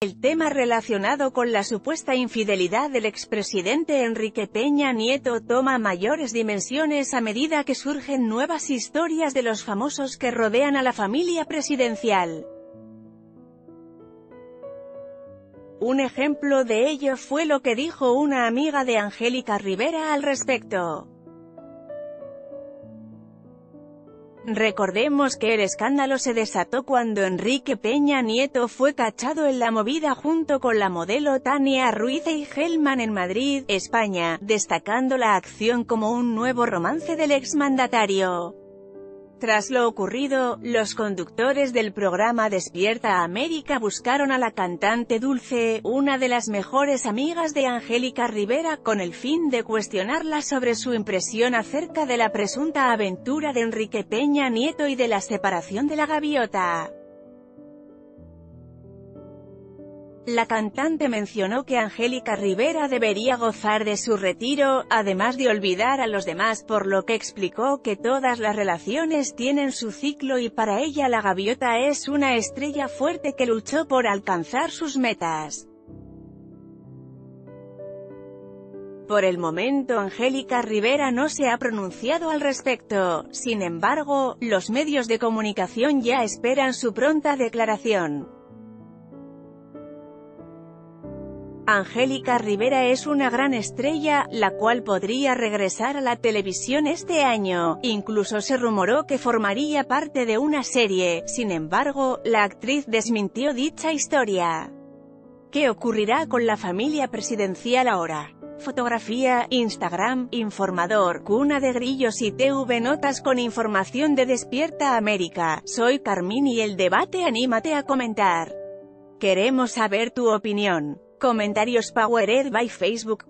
El tema relacionado con la supuesta infidelidad del expresidente Enrique Peña Nieto toma mayores dimensiones a medida que surgen nuevas historias de los famosos que rodean a la familia presidencial. Un ejemplo de ello fue lo que dijo una amiga de Angélica Rivera al respecto. Recordemos que el escándalo se desató cuando Enrique Peña Nieto fue cachado en la movida junto con la modelo Tania Ruiz y Gelman en Madrid, España, destacando la acción como un nuevo romance del exmandatario. Tras lo ocurrido, los conductores del programa Despierta América buscaron a la cantante Dulce, una de las mejores amigas de Angélica Rivera, con el fin de cuestionarla sobre su impresión acerca de la presunta aventura de Enrique Peña Nieto y de la separación de la gaviota. La cantante mencionó que Angélica Rivera debería gozar de su retiro, además de olvidar a los demás, por lo que explicó que todas las relaciones tienen su ciclo y para ella la gaviota es una estrella fuerte que luchó por alcanzar sus metas. Por el momento Angélica Rivera no se ha pronunciado al respecto, sin embargo, los medios de comunicación ya esperan su pronta declaración. Angélica Rivera es una gran estrella, la cual podría regresar a la televisión este año, incluso se rumoró que formaría parte de una serie, sin embargo, la actriz desmintió dicha historia. ¿Qué ocurrirá con la familia presidencial ahora? Fotografía, Instagram, Informador, Cuna de Grillos y TV Notas con información de Despierta América. Soy Carmín y el debate anímate a comentar. Queremos saber tu opinión. Comentarios Powered by Facebook